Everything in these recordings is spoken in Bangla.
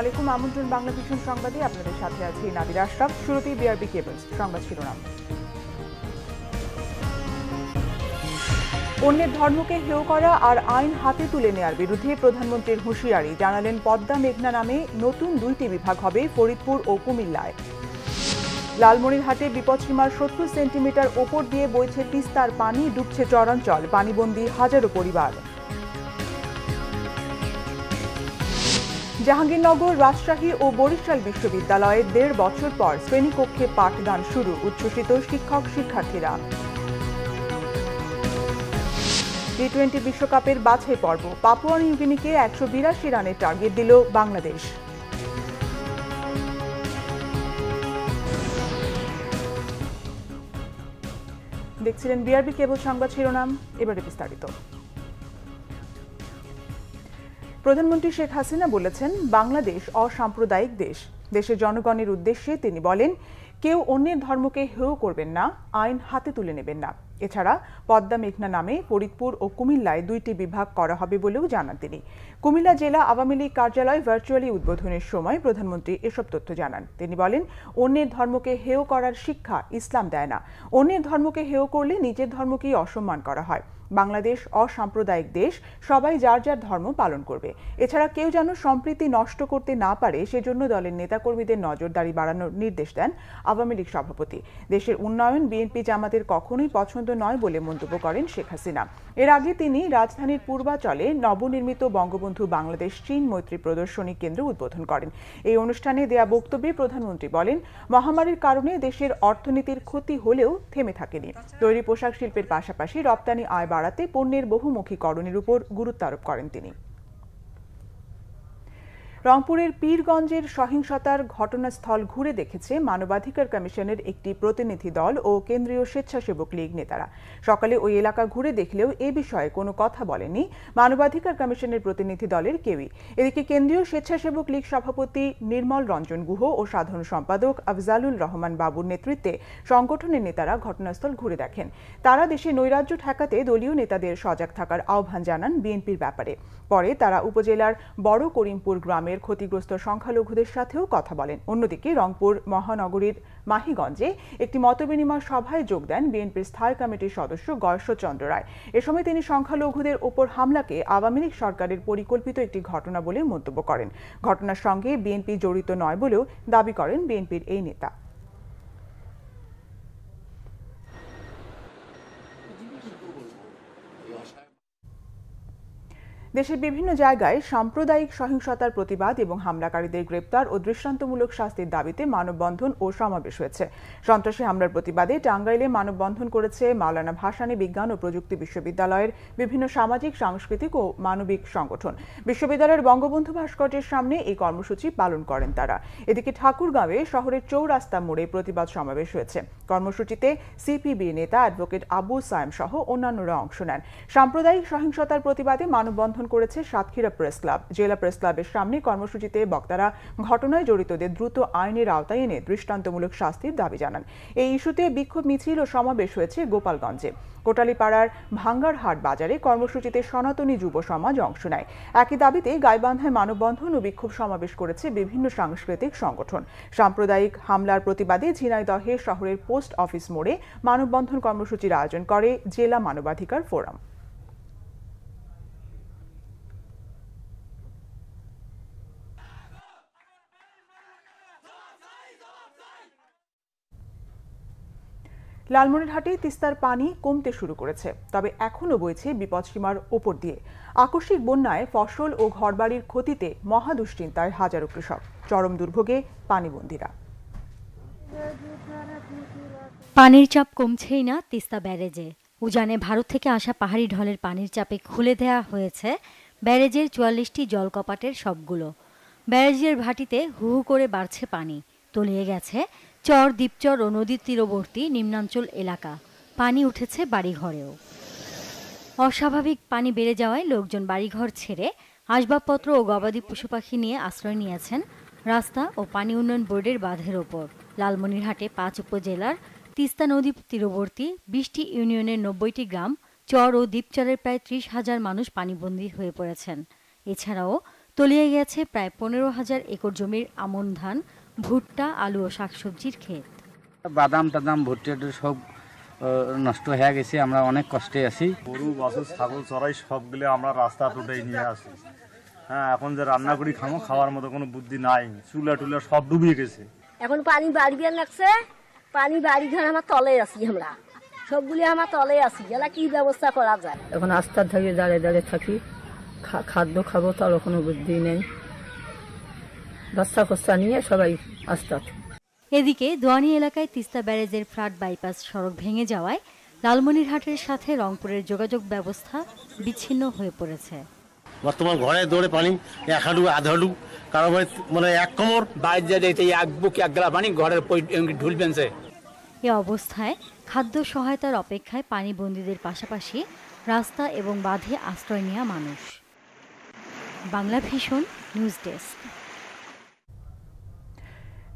আলাইকুম, আমন্ত্রণ বাংলা ভিশন সংবাদে। আপনাদের সাথে আছি নাদির আশরাফ। শুরুতেই বিআরবি কেবলস সংবাদ শিরোনাম। অন্যের ধর্মকে হেয় করা আর আইন হাতে তুলে নেয়ার বিরুদ্ধে প্রধানমন্ত্রীর হুঁশিয়ারি। জানালেন পদ্মা মেঘনা নামে নতুন দুইটি বিভাগ হবে ফরিদপুর ও কুমিল্লায়। লালমনিরহাটে বিপদসীমার সত্তর সেন্টিমিটার ওপর দিয়ে বইছে তিস্তার পানি, ডুবছে চরাঞ্চল। পানিবন্দী হাজারো পরিবার। জাহাঙ্গীরনগর, রাজশাহী ও বরিশাল বিশ্ববিদ্যালয়ে দেড় বছর পর শ্রেণীকক্ষে পাঠদান শুরু, উচ্ছ্বসিত শিক্ষক শিক্ষার্থীরা। টি টোয়েন্টি বিশ্বকাপের বাছাই পর্ব, পাপুয়া নিউগিনিকে একশো বিরাশি রানের টার্গেট দিল বাংলাদেশ। দেখছিলেন বিআরবি কেবল সংবাদ শিরোনাম, এবারে বিস্তারিত। প্রধানমন্ত্রী শেখ হাসিনা বলেছেন, বাংলাদেশ অসাম্প্রদায়িক দেশ। দেশের জনগণের উদ্দেশ্যে তিনি বলেন, কেউ অন্যের ধর্মকে হেয় করবেন না, আইন হাতে তুলে নেবেন না। এছাড়া পদ্মা মেঘনা নামে ফরিদপুর ও কুমিল্লায় দুইটি বিভাগ করা হবে বলেও জানান তিনি। কুমিল্লা জেলা আওয়ামী লীগ কার্যালয় ভার্চুয়ালি উদ্বোধনের সময় প্রধানমন্ত্রী এসব তথ্য জানান। তিনি বলেন, অন্যের ধর্মকে হেয় করার শিক্ষা ইসলাম দেয় না। অন্যের ধর্মকে হেয় করলে নিজের ধর্মকেই অসম্মান করা হয়। বাংলাদেশ অসাম্প্রদায়িক দেশ, সবাই যার যার ধর্ম পালন করবে। এছাড়া কেউ যেন সম্প্রীতি নষ্ট করতে না পারে, সেজন্য দলের নেতাকর্মীদের নজরদারি বাড়ানোর নির্দেশ দেন আওয়ামী লীগ সভাপতি। দেশের উন্নয়ন বিএনপি জামাতের কখনোই পছন্দ নয় বলে মন্তব্য করেন শেখ হাসিনা। এর আগে তিনি রাজধানীর পূর্বাচলে নবনির্মিত বঙ্গবন্ধু বাংলাদেশ চীন মৈত্রী প্রদর্শনী কেন্দ্র উদ্বোধন করেন। এই অনুষ্ঠানে দেয়া বক্তব্যে প্রধানমন্ত্রী বলেন, মহামারীর কারণে দেশের অর্থনীতির ক্ষতি হলেও থেমে থাকেনি। তৈরি পোশাক শিল্পের পাশাপাশি রপ্তানি আয় বাড়াতে পণ্যের বহুমুখীকরণের উপর গুরুত্ব আরোপ করেন তিনি। রংপুরের পীরগঞ্জের সহিংসতার ঘটনাস্থল ঘুরে দেখেছে মানবাধিকার কমিশনের একটি প্রতিনিধি দল ও কেন্দ্রীয় স্বেচ্ছাসেবক লীগ নেতারা। সকালে ওই এলাকা ঘুরে দেখলেও এ বিষয়ে কোনো কথা বলেনি মানবাধিকার কমিশনের প্রতিনিধি দলের কেউই। এদিকে কেন্দ্রীয় স্বেচ্ছাসেবক লীগ সভাপতি নির্মল রঞ্জন গুহ ও সাধারণ সম্পাদক আফজালুল রহমান বাবুর নেতৃত্বে সংগঠনের নেতারা ঘটনাস্থল ঘুরে দেখেন। তারা দেশে নৈরাজ্য ঠেকাতে দলীয় নেতাদের সজাগ থাকার আহ্বান জানান বিএনপির ব্যাপারে। পরে তারা উপজেলার বড় করিমপুর গ্রামের ক্ষতিগ্রস্ত সংখ্যালঘুদের সাথেও কথা বলেন। অন্যদিকে রংপুর মহানগরীর মাহিগঞ্জে একটি মতবিনিময় সভায় যোগ দেন বিএনপির স্থায়ী কমিটির সদস্য গর্ষচন্দ্র রায়। এ সময় তিনি সংখ্যালঘুদের ওপর হামলাকে আওয়ামী লীগ সরকারের পরিকল্পিত একটি ঘটনা বলে মন্তব্য করেন। ঘটনার সঙ্গে বিএনপি জড়িত নয় বলেও দাবি করেন বিএনপির এই নেতা। দেশের বিভিন্ন জায়গায় সাম্প্রদায়িক সহিংসতার প্রতিবাদ এবং হামলাকারীদের গ্রেপ্তার ও দৃষ্টান্তমূলক শাস্তির দাবিতে মানববন্ধন ও সমাবেশ হয়েছে। সন্ত্রাসী হামলার প্রতিবাদে টাঙ্গাইলে মানববন্ধন করেছে মাওলানা ভাসানী বিজ্ঞান ও প্রযুক্তি বিশ্ববিদ্যালয়ের বিভিন্ন সামাজিক, সাংস্কৃতিক ও মানবিক সংগঠন। বিশ্ববিদ্যালয়ের বঙ্গবন্ধু ভাস্কর্যের সামনে এই কর্মসূচি পালন করেন তারা। এদিকে ঠাকুরগাঁওয়ে শহরের চৌরাস্তা মোড়ে প্রতিবাদ সমাবেশ হয়েছে। কর্মসূচিতে সিপিবি নেতা অ্যাডভোকেট আবু সায়েম সহ অন্যান্যরা অংশ নেন। সাম্প্রদায়িক সহিংসতার প্রতিবাদে মানববন্ধন করেছে সাতক্ষীরা প্রেস ক্লাব। জেলা প্রেস ক্লাবের সামনে কর্মসূচিতে বক্তারা ঘটনায় জড়িতদের দ্রুত আইনের আওতায় এনে দৃষ্টান্তমূলক শাস্তির দাবি জানান। এই ইস্যুতে বিক্ষোভ মিছিল ও সমাবেশ হয়েছে গোপালগঞ্জে। কোটালীপাড়ার ভাঙ্গারহাট বাজারে কর্মসূচিতে সনাতনী যুব সমাজ অংশ নেয়। একই দাবিতে গাইবান্ধায় মানববন্ধন ও বিক্ষোভ সমাবেশ করেছে বিভিন্ন সাংস্কৃতিক সংগঠন। সাম্প্রদায়িক হামলার প্রতিবাদে ঝিনাইদহে শহরের পোস্ট অফিস মোড়ে মানববন্ধন কর্মসূচির আয়োজন করে জেলা মানবাধিকার ফোরাম। লালমনিরহাটে তিস্তার পানি কমতে শুরু করেছে, তবে এখনও বইছে বিপদসীমার ওপর দিয়ে। আকস্মিক বন্যায় ফসল ও ঘরবাড়ির ক্ষতিতে মহা দুশ্চিন্তায় হাজারো কৃষক, চরম দুর্ভোগে পানিবন্দীরা। পানির চাপ কমছেই না তিস্তা ব্যারেজে। উজানে ভারত থেকে আসা পাহাড়ি ঢলের পানির চাপে খুলে দেওয়া হয়েছে ব্যারেজের চুয়াল্লিশটি জলকপাটের সবগুলো। ব্যারেজের ভাটিতে হু হু করে বাড়ছে পানি। তলিয়ে গেছে চর, দ্বীপচর ও নদীর তীরবর্তী নিম্নাঞ্চল এলাকা। পানি উঠেছে বাড়িঘরেও। অস্বাভাবিক পানি বেড়ে যাওয়ায় লোকজন বাড়িঘর ছেড়ে আসবাবপত্র ও গবাদি পশু পাখি নিয়ে আশ্রয় নিয়েছেন রাস্তা ও পানি উন্নয়ন বোর্ডের বাঁধের ওপর। লালমনিরহাটে পাঁচ উপজেলার তিস্তা নদী তীরবর্তী বিশটি ইউনিয়নের নব্বইটি গ্রাম চর ও দ্বীপচরের প্রায় ত্রিশ হাজার মানুষ পানিবন্দী হয়ে পড়েছেন। এছাড়াও তলিয়ে গেছে প্রায় পনেরো হাজার একর জমির আমন ধান ভুট্টা আলু ও শাকসবজির ক্ষেত। বাদাম টাদাম ভুট্টা সব নষ্ট হয়ে গেছে আমরা অনেক কষ্টে আছি। গরু বাছুর ছাগল চড়াই সবগুলো আমরা রাস্তা টুটেই নিয়ে আসি। হ্যাঁ এখন যে রান্না করি খামো খাওয়ার মতো কোনো বুদ্ধি নাই চুলা টুলা সব ডুবিয়ে গেছে। এখন পানি বাড়ি বিয়ার লাগছে। পানি বাড়ি ঘর আমার তলে আছি আমরা। সবগুলি আমার তলে আছি। এলা কি ব্যবস্থা করা যায়? এখন আস্থার ধারে দাঁড়িয়ে দাঁড়িয়ে থাকি। খাদ্য খাব তারও কোনো বুদ্ধি নেই। রাস্তা খস্তা নিয়ে সবাই আস্তা। এদিকে দোয়ানি এলাকায় তিস্তা ব্যারেজের ফ্লাড বাইপাস সড়ক ভেঙে যাওয়ায় লালমনিরহাটের সাথে রংপুরের যোগাযোগ ব্যবস্থা বিচ্ছিন্ন হয়ে পড়েছে। বর্তমান ঘরে দৌড়ে পানি এক হাঁটু আধ হাঁটু কারও মানে এক কোমর। বাইরে যেতে এক বুক এক গ্লা পানি ঘরের ঢুলবেন সে এ অবস্থায় খাদ্য সহায়তার অপেক্ষায় পানি পানিবন্দীদের পাশাপাশি রাস্তা এবং বাঁধে আশ্রয় নেওয়া মানুষ। বাংলা ভীষণ নিউজ ডেস্ক।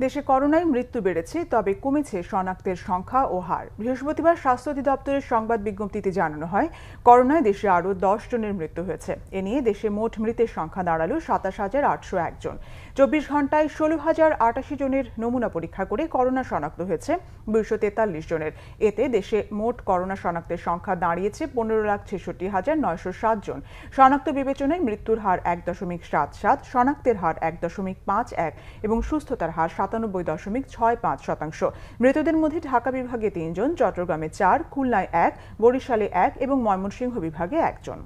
দেশে করোনায় মৃত্যু বেড়েছে, তবে কমেছে শনাক্তের সংখ্যা ও হার। বৃহস্পতিবার স্বাস্থ্য অধিদপ্তরের সংবাদ বিজ্ঞপ্তিতে জানানো হয়, করোনায় দেশে আরও দশ জনের মৃত্যু হয়েছে। এ নিয়ে দেশে মোট মৃতের সংখ্যা দাঁড়াল সাতাশ হাজার আটশো একজন চব্বিশ ঘন্টায় ষোলো হাজার আটাশি জনের নমুনা পরীক্ষা করে করোনা শনাক্ত হয়েছে, দুইশো তেতাল্লিশ জনের। এতে দেশে মোট করোনা শনাক্তের সংখ্যা দাঁড়িয়েছে পনেরো লাখ ছেষট্টি হাজার নয়শো সাত জন। শনাক্ত বিবেচনায় মৃত্যুর হার এক দশমিক সাত সাত, শনাক্তের হার এক দশমিক পাঁচ এক এবং সুস্থতার হার সাতানব্বই দশমিক ছয় পাঁচ শতাংশ। মৃতদের মধ্যে ঢাকা বিভাগে তিনজন, চট্টগ্রামে চার, খুলনায় এক, বরিশালে এক এবং ময়মনসিংহ বিভাগে একজন।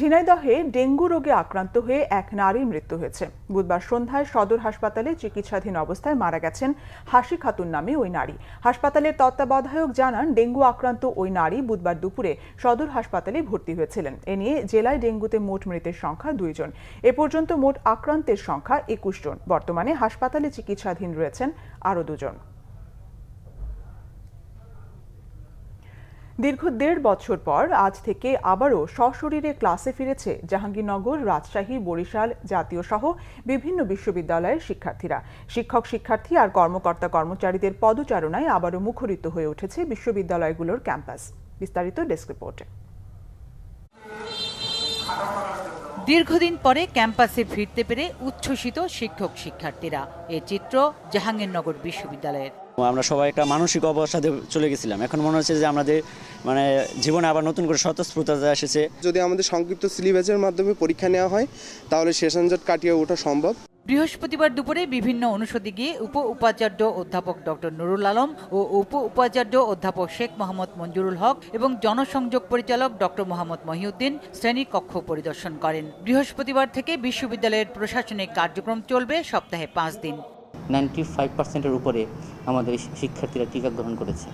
ঝিনাইদহে ডেঙ্গু রোগে আক্রান্ত হয়ে এক নারীর মৃত্যু হয়েছে। বুধবার সন্ধ্যায় সদর হাসপাতালে চিকিৎসাধীন অবস্থায় মারা গেছেন হাসি খাতুন নামে ওই নারী। হাসপাতালের তত্ত্বাবধায়ক জানান, ডেঙ্গু আক্রান্ত ওই নারী বুধবার দুপুরে সদর হাসপাতালে ভর্তি হয়েছিলেন। এ নিয়ে জেলায় ডেঙ্গুতে মোট মৃতের সংখ্যা দুইজন এ পর্যন্ত মোট আক্রান্তের সংখ্যা একুশ জন। বর্তমানে হাসপাতালে চিকিৎসাধীন রয়েছেন আরও দুজন। দীর্ঘ দেড় বছর পর আজ থেকে আবারও সশরীরে ক্লাসে ফিরেছে জাহাঙ্গীরনগর, রাজশাহী, বরিশাল জাতীয় সহ বিভিন্ন বিশ্ববিদ্যালয়ের শিক্ষার্থীরা। শিক্ষক, শিক্ষার্থী আর কর্মকর্তা, কর্মচারীদের পদচারণায় আবারও মুখরিত হয়ে উঠেছে বিশ্ববিদ্যালয়গুলোর ক্যাম্পাস। বিস্তারিত ডেস্ক রিপোর্টে। দীর্ঘদিন পরে ক্যাম্পাসে ফিরতে পেরে উচ্ছ্বসিত শিক্ষক, শিক্ষার্থীরা। এ চিত্র জাহাঙ্গীরনগর বিশ্ববিদ্যালয়ের। আমরা সবাই একটা মানসিক অবসাদে চলে গেছিলাম। এখন মনে হচ্ছে যে আমাদের মানে জীবনে আবার নতুন করে স্বতঃস্ফূর্ততা এসেছে। যদি আমাদের সংক্ষিপ্ত সিলেবাসের মাধ্যমে পরীক্ষা নেওয়া হয় তাহলে সেশনজট কাটিয়ে ওঠা সম্ভব। বৃহস্পতিবার দুপুরে বিভিন্ন অনুষদে গিয়ে উপ উপাচার্য অধ্যাপক ডক্টর নুরুল আলম ও উপ উপাচার্য অধ্যাপক শেখ মোহাম্মদ মঞ্জুরুল হক এবং জনসংযোগ পরিচালক ডক্টর মোহাম্মদ মহিউদ্দিন শ্রেণি কক্ষ পরিদর্শন করেন। বৃহস্পতিবার থেকে বিশ্ববিদ্যালয়ের প্রশাসনিক কার্যক্রম চলবে সপ্তাহে পাঁচ দিন। নাইনটি ফাইভ পার্সেন্টের উপরে আমাদের শিক্ষার্থীরা টিকা গ্রহণ করেছে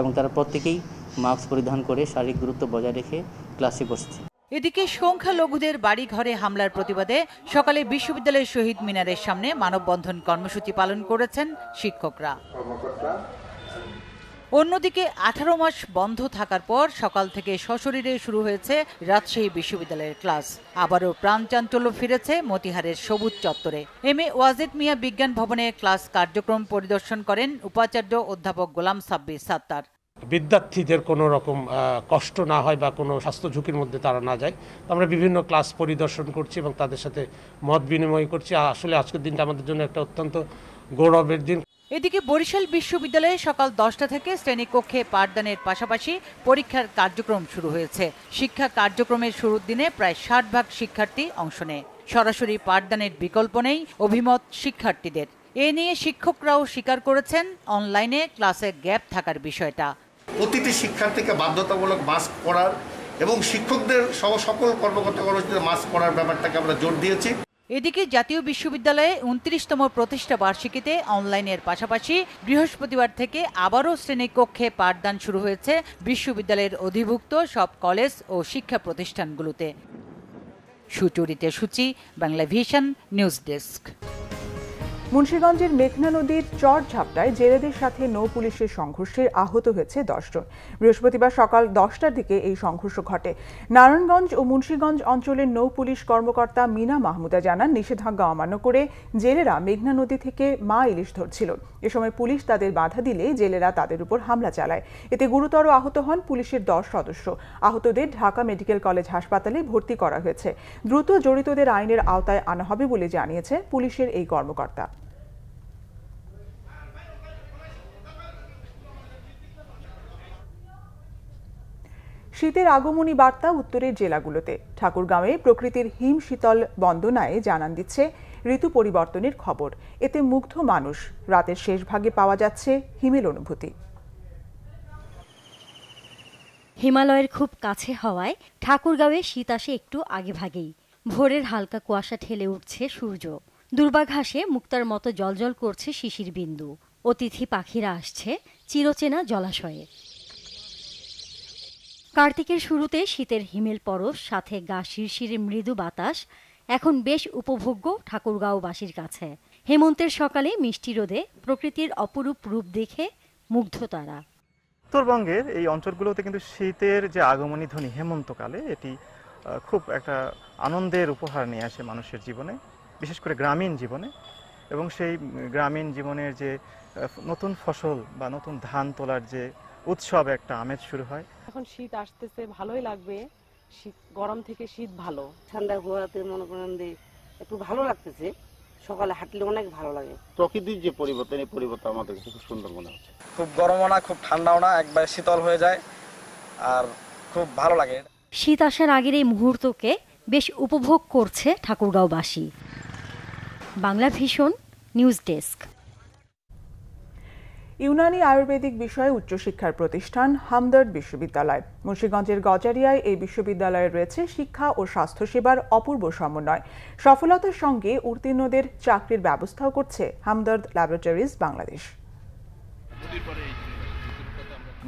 এবং তারা প্রত্যেকেই মাস্ক পরিধান করে শারীরিক দূরত্ব বজায় রেখে ক্লাসে বসছে। এদিকে সংখ্যালঘুদের বাড়ি ঘরে হামলার প্রতিবাদে সকালে বিশ্ববিদ্যালয়ের শহীদ মিনারের সামনে মানববন্ধন কর্মসূচি পালন করেছেন শিক্ষকরা। অন্যদিকে আঠারো মাস বন্ধ থাকার পর সকাল থেকে সশরীরে শুরু হয়েছে রাজশাহী বিশ্ববিদ্যালয়ের ক্লাস। আবারও প্রাণচাঞ্চল্য ফিরেছে মতিহারের সবুজ চত্বরে। এম এ ওয়াজেদ মিয়া বিজ্ঞান ভবনে ক্লাস কার্যক্রম পরিদর্শন করেন উপাচার্য অধ্যাপক গোলাম সাব্বির সাত্তার। বিদ্যার্থীদের কোনো রকম কষ্ট না হয় বা কোনো স্বাস্থ্য ঝুঁকির মধ্যে তারা না যায়। আমরা বিভিন্ন ক্লাস পরিদর্শন করছি এবং তাদের সাথে মত বিনিময় করছি। আসলে আজকের দিনটা আমাদের জন্য একটা অত্যন্ত গৌরবের দিন। এদিকে বরিশাল বিশ্ববিদ্যালয়ে সকাল দশটা থেকে শ্রেণীকক্ষে পাঠদানের পাশাপাশি পরীক্ষার কার্যক্রম শুরু হয়েছে। শিক্ষা কার্যক্রমের শুরুর দিনে প্রায় ষাট ভাগ শিক্ষার্থী অংশ নেয়। সরাসরি পাঠদানের বিকল্প নেই অভিমত শিক্ষার্থীদের। এ নিয়ে শিক্ষকরাও স্বীকার করেছেন অনলাইনে ক্লাসে গ্যাপ থাকার বিষয়টা। প্রতিটি শিক্ষার্থীকে বাধ্যতামূলক মাস্ক পরার এবং শিক্ষকদের সহ সকল কর্মকর্তা কর্মচারীদের মাস্ক পরার ব্যাপারটাকে আমরা জোর দিয়েছি। এদিকে জাতীয় বিশ্ববিদ্যালয়ে উনত্রিশতম প্রতিষ্ঠা বার্ষিকীতে অনলাইনের পাশাপাশি বৃহস্পতিবার থেকে আবারও শ্রেণীকক্ষে পাঠদান শুরু হয়েছে বিশ্ববিদ্যালয়ের অধিভুক্ত সব কলেজ ও শিক্ষা প্রতিষ্ঠানগুলোতে। সুচরিতে সূচি, বাংলা ভিশন, নিউজ ডেস্ক। মুন্সীগঞ্জের মেঘনা নদীর চর ঝাপটায় জেলেদের সাথে নৌ পুলিশের সংঘর্ষে আহত হয়েছে দশজন। বৃহস্পতিবার সকাল দশটার দিকে এই সংঘর্ষ ঘটে। নারায়ণগঞ্জ ও মুন্সীগঞ্জ অঞ্চলের নৌ পুলিশ কর্মকর্তা মিনা মাহমুদা জানান, নিষেধাজ্ঞা অমান্য করে জেলেরা মেঘনা নদী থেকে মা ইলিশ ধরছিল। এ সময় পুলিশ তাদের বাধা দিলে জেলেরা তাদের উপর হামলা চালায়। এতে গুরুতর আহত হন পুলিশের দশ সদস্য। আহতদের ঢাকা মেডিকেল কলেজ হাসপাতালে ভর্তি করা হয়েছে। দ্রুত জড়িতদের আইনের আওতায় আনা হবে বলে জানিয়েছে পুলিশের এই কর্মকর্তা। শীতের আগমনী বার্তা উত্তরের জেলাগুলোতে। ঠাকুরগাঁওয়ে প্রকৃতির হিম শীতল বন্দনায় জানান দিচ্ছে ঋতু পরিবর্তনের খবর। এতে মুগ্ধ মানুষ। রাতের শেষ ভাগে পাওয়া যাচ্ছে হিমেল অনুভূতি। হিমালয়ের খুব কাছে হওয়ায় ঠাকুরগাঁওয়ে শীত আসে একটু আগে ভাগেই ভোরের হালকা কুয়াশা ঠেলে উঠছে সূর্য। দুর্বাঘাসে মুক্তার মতো জলজল করছে শিশির বিন্দু। অতিথি পাখিরা আসছে চিরচেনা জলাশয়ে। কার্তিকের শুরুতে শীতের হিমেল পরশ, সাথে গা শিরশিরে মৃদু বাতাস, এখন বেশ উপভোগ্য ঠাকুরগাঁওবাসীর কাছে। হেমন্তের সকালে মিষ্টি রোদে প্রকৃতির অপরূপ রূপ দেখে মুগ্ধ তারা। উত্তরবঙ্গের এই অঞ্চলগুলোতে কিন্তু শীতের যে আগমনী ধ্বনি হেমন্তকালে, এটি খুব একটা আনন্দের উপহার নিয়ে আসে মানুষের জীবনে, বিশেষ করে গ্রামীণ জীবনে। এবং সেই গ্রামীণ জীবনের যে নতুন ফসল বা নতুন ধান তোলার যে উৎসব একটা আমেজ শুরু হয়। এখন শীত আসতেছে ভালোই লাগবে। শীত গরম থেকে শীত ভালো। ঠান্ডা হওয়াতে মনে করেন যে একটু ভালো লাগতেছে। সকালে হাঁটলে অনেক ভালো লাগে। প্রকৃতির যে পরিবর্তন এই পরিবর্তন আমাদের কাছে খুব সুন্দর মনে হচ্ছে। খুব গরমও না খুব ঠান্ডাও না একবার শীতল হয়ে যায়। আর খুব ভালো লাগে। শীত আসার আগের এই মুহূর্তকে বেশ উপভোগ করছে ঠাকুরগাঁওবাসী। বাংলা ভীষণ নিউজ ডেস্ক। ইউনানি আয়ুর্বেদিক বিষয়ে উচ্চশিক্ষার প্রতিষ্ঠান হামদর্দ বিশ্ববিদ্যালয়। মুন্সীগঞ্জের গজারিয়ায় এই বিশ্ববিদ্যালয়ে রয়েছে শিক্ষা ও স্বাস্থ্যসেবার অপূর্ব সমন্বয়। সফলতার সঙ্গে উত্তীর্ণদের চাকরির ব্যবস্থাও করছে হামদর্দ ল্যাবরেটরিজ বাংলাদেশ।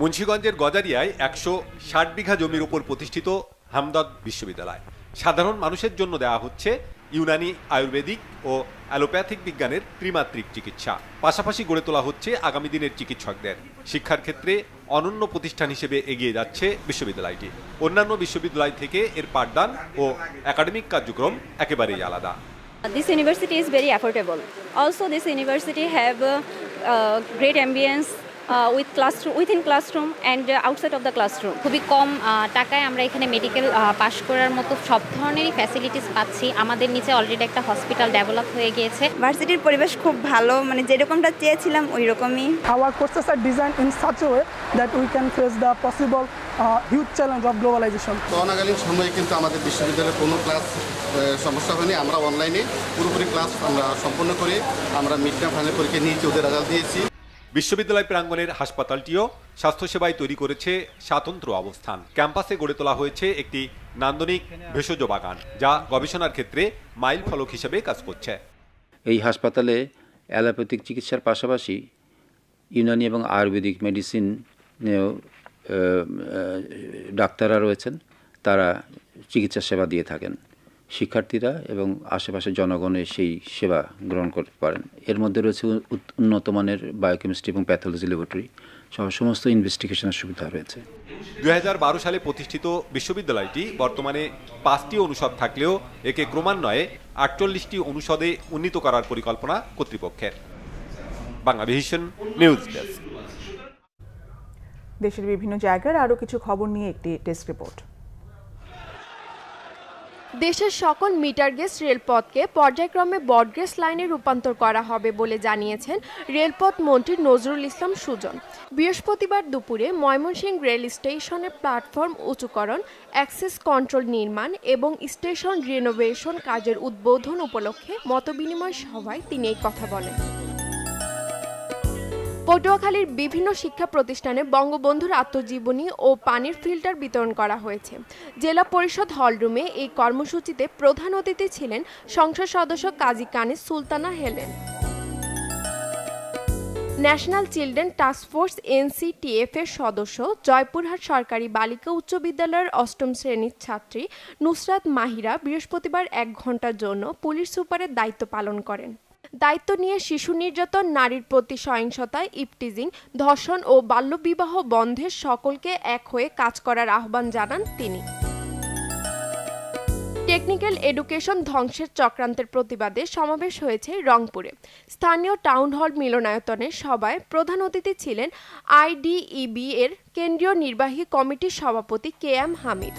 মুন্সীগঞ্জের গজারিয়ায় একশো ষাট বিঘা জমির উপর প্রতিষ্ঠিত হামদর্দ বিশ্ববিদ্যালয়। সাধারণ মানুষের জন্য দেওয়া হচ্ছে ইউনানি আয়ুর্বেদিক ও অ্যালোপ্যাথিক বিজ্ঞানের ত্রিমাত্রিক চিকিৎসা। পাশাপাশি গড়ে তোলা হচ্ছে আগামী দিনের চিকিৎসকদের। শিক্ষার ক্ষেত্রে অনন্য প্রতিষ্ঠান হিসেবে এগিয়ে যাচ্ছে বিশ্ববিদ্যালয়টি। অন্যান্য বিশ্ববিদ্যালয় থেকে এর পাঠদান ও একাডেমিক কার্যক্রম একেবারেই আলাদা। Is very affordable. Also, this university have uh, uh, great ambience uh, classroom classroom within classroom and uh, outside of the classroom. খুবই কম টাকায় আমরা এখানে মেডিকেল পাশ করার মতো সব ধরনেরই ফ্যাসিলিটিস পাচ্ছি। আমাদের নিচে অলরেডি একটা হসপিটাল ডেভেলপ হয়ে গিয়েছে। ভার্সিটির পরিবেশ খুব ভালো মানে যেরকমটা চেয়েছিলাম ওই রকমই courses are designed in such a way that we can face the possible uh, huge challenge of করোনাকালীন সময়ে কিন্তু আমাদের বিশ্ববিদ্যালয়ে কোনো ক্লাস সমস্যা হয়নি। আমরা অনলাইনে পুরোপুরি ক্লাস আমরা সম্পন্ন করে। আমরা মিড টার্ম ফাইনাল পরীক্ষা নিয়েছি ওদের রেজাল্ট দিয়েছি। বিশ্ববিদ্যালয় প্রাঙ্গণের হাসপাতালটিও স্বাস্থ্যসেবায় তৈরি করেছে স্বাতন্ত্র অবস্থান। ক্যাম্পাসে গড়ে তোলা হয়েছে একটি নান্দনিক ভেষজ বাগান, যা গবেষণার ক্ষেত্রে মাইল ফলক হিসেবে কাজ করছে। এই হাসপাতালে অ্যালোপ্যাথিক চিকিৎসার পাশাপাশি ইউনানি এবং আয়ুর্বেদিক মেডিসিন ডাক্তাররা রয়েছেন। তারা চিকিৎসা সেবা দিয়ে থাকেন। শিক্ষার্থীরা এবং আশেপাশের জনগণের সেই সেবা গ্রহণ করতে পারেন। এর মধ্যে রয়েছে উন্নত মানের বায়োকেমিস্ট্রি এবং প্যাথোলজি ল্যাবরেটরি সহ সমস্ত ইনভেস্টিগেশনের সুবিধা রয়েছে। দুই হাজার বারো সালে প্রতিষ্ঠিত বিশ্ববিদ্যালয়টি বর্তমানে পাঁচটি অনুষদ থাকলেও একে ক্রমান্বয়ে আটচল্লিশটি অনুষদে উন্নীত করার পরিকল্পনা কর্তৃপক্ষের। বাংলা ভিশন নিউজ ডেস্ক দেশের বিভিন্ন জায়গার আরও কিছু খবর নিয়ে একটি টেস্ট রিপোর্ট দেশের সকল মিটার গেজ রেলপথকে পর্যায়ক্রমে বডগেজ লাইনে রূপান্তর করা হবে বলে জানিয়েছেন রেলপথ মন্ত্রী নজরুল ইসলাম সুজন। বৃহস্পতিবার দুপুরে ময়মনসিংহ রেল স্টেশনের প্ল্যাটফর্ম উঁচুকরণ, অ্যাক্সেস কন্ট্রোল নির্মাণ এবং স্টেশন রিনোভেশন কাজের উদ্বোধন উপলক্ষে মতবিনিময় সভায় তিনি এই কথা বলেন। পটুয়াখালীর বিভিন্ন শিক্ষা প্রতিষ্ঠানে বঙ্গবন্ধুর আত্মজীবনী ও পানির ফিল্টার বিতরণ করা হয়েছে। জেলা পরিষদ হলরুমে এই কর্মসূচিতে প্রধান অতিথি ছিলেন সংসদ সদস্য Kazi Kanis Sultana Helen. National children task force NCTF এর সদস্য জয়পুরহাট সরকারি বালিকা উচ্চ বিদ্যালয়ের অষ্টম শ্রেণির ছাত্রী নুসরাত মাহিরা বৃহস্পতিবার এক ঘণ্টার জন্য পুলিশ সুপারের দায়িত্ব পালন করেন। দায়িত্ব নিয়ে শিশু নির্যাতন, নারীর প্রতি সহিংসতা, ইপটিজিং, ধর্ষণ ও বাল্যবিবাহ বন্ধের সকলকে এক হয়ে কাজ করার আহ্বান জানান তিনি। টেকনিক্যাল এডুকেশন ধ্বংসের চক্রান্তের প্রতিবাদে সমাবেশ হয়েছে রংপুরে। স্থানীয় টাউন হল মিলনায়তনে সভায় প্রধান অতিথি ছিলেন আইডিইবি এর কেন্দ্রীয় নির্বাহী কমিটির সভাপতি কে এম হামিদ।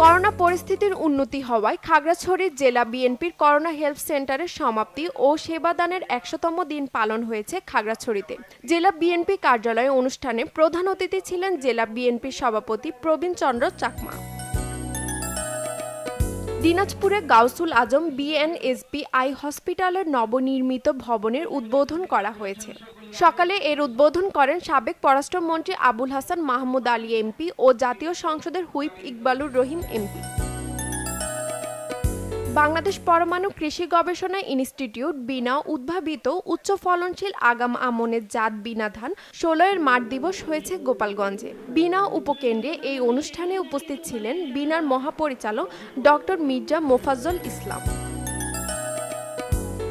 করোনা পরিস্থিতির উন্নতি হওয়ায় খাগড়াছড়ি জেলা বিএনপির করোনা হেলথ সেন্টারের সমাপ্তি ও সেবাদানের একশোতম দিন পালন হয়েছে খাগড়াছড়িতে। জেলা বিএনপি কার্যালয়ে অনুষ্ঠানে প্রধান অতিথি ছিলেন জেলা বিএনপির সভাপতি প্রবীণ চন্দ্র চাকমা। দিনাজপুরে গাউসুল আজম বিএনএসপি আই হসপিটালের নবনির্মিত ভবনের উদ্বোধন করা হয়েছে। সকালে এর উদ্বোধন করেন সাবেক পররাষ্ট্রমন্ত্রী আবুল হাসান মাহমুদ আলী এমপি ও জাতীয় সংসদের হুইপ ইকবালুর রহিম এমপি। বাংলাদেশ পরমাণু কৃষি গবেষণা ইনস্টিটিউট, বিনা উদ্ভাবিত উচ্চ ফলনশীল আগাম আমনের জাত বিনা ধান ষোলোয়ের মাঠ দিবস হয়েছে গোপালগঞ্জে। বিনা উপকেন্দ্রে এই অনুষ্ঠানে উপস্থিত ছিলেন বিনার মহাপরিচালক ডক্টর মির্জা মোফাজ্জল ইসলাম।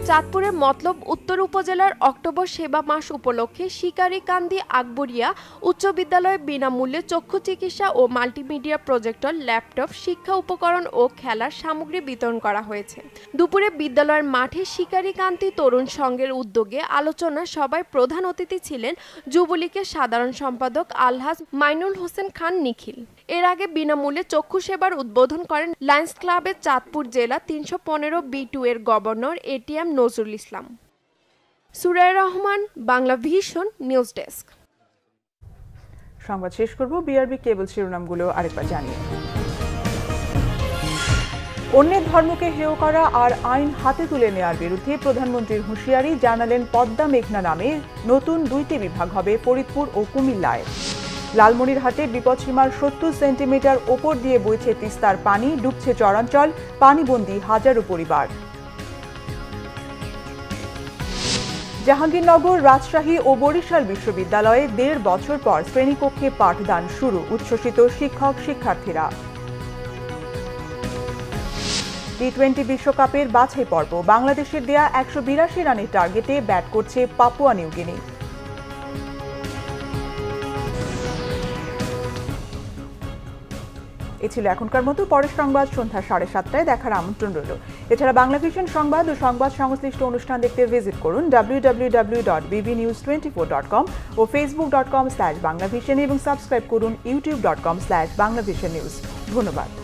চাঁদপুরের মতলব উত্তর উপজেলার অক্টোবর সেবা মাস উপলক্ষে শিকারীকান্দি আকবরিয়া উচ্চ বিদ্যালয়ে বিনামূল্যে চক্ষু চিকিৎসা ও মাল্টিমিডিয়া প্রজেক্টর, ল্যাপটপ, শিক্ষা উপকরণ ও খেলার সামগ্রী বিতরণ করা হয়েছে। দুপুরে বিদ্যালয়ের মাঠে শিকারীকান্তি তরুণ সংঘের উদ্যোগে আলোচনা সভায় প্রধান অতিথি ছিলেন যুবলীগের সাধারণ সম্পাদক আলহাজ মাইনুল হোসেন খান নিখিল। এর আগে বিনামূল্যে চক্ষু সেবার উদ্বোধন করেন লায়ন্স ক্লাবের চাঁদপুর জেলা তিনশো পনেরো বি টু এর governor ATM Nazrul Islam. Suray Rahman, Bangla vision, news desk. সংবাদ শেষ করব বিআরবি কেবল শিরোনামগুলো আরেকবার জানিয়ে। অন্যের ধর্মকে হেয় করা আর আইন হাতে তুলে নেওয়ার বিরুদ্ধে প্রধানমন্ত্রীর হুঁশিয়ারি জানালেন পদ্মা মেঘনা নামে নতুন দুইটি বিভাগ হবে ফরিদপুর ও কুমিল্লায়। লালমনিরহাটে বিপদসীমার সত্তর সেন্টিমিটার ওপর দিয়ে বইছে তিস্তার পানি, ডুবছে চরাঞ্চল, পানিবন্দী হাজারো পরিবার। জাহাঙ্গীরনগর, রাজশাহী ও বরিশাল বিশ্ববিদ্যালয়ে দেড় বছর পর শ্রেণীকক্ষে পাঠদান শুরু, উচ্ছ্বসিত শিক্ষক শিক্ষার্থীরা। টি টোয়েন্টি বিশ্বকাপের বাছাই পর্ব, বাংলাদেশের দেয়া একশো বিরাশি রানের টার্গেটে ব্যাট করছে পাপুয়া নিউগিনি। এ ছিল এখনকার মতো। পরের সংবাদ সন্ধ্যা সাড়ে সাতটায় দেখার আমন্ত্রণ রইল। এছাড়া বাংলা ভিশন সংবাদ ও সংবাদ সংশ্লিষ্ট অনুষ্ঠান দেখতে ভিজিট করুন W W W dot BB news twenty four dot com ও Facebook dot com slash Bangla vision এবং সাবস্ক্রাইব করুন YouTube dot com slash Bangla vision news ধন্যবাদ।